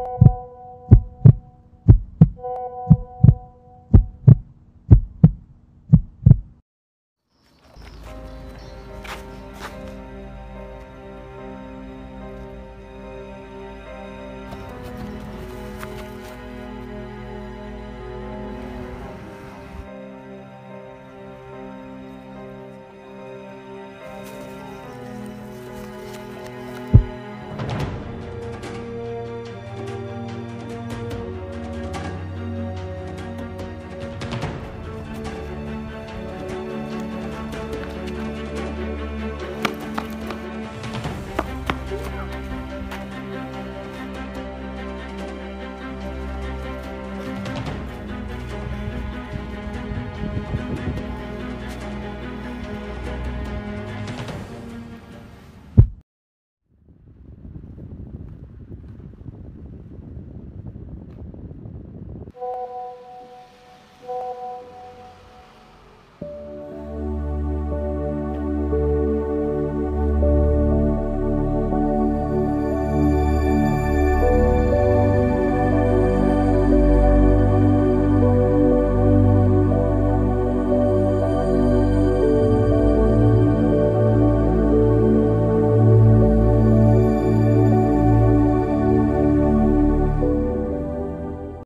you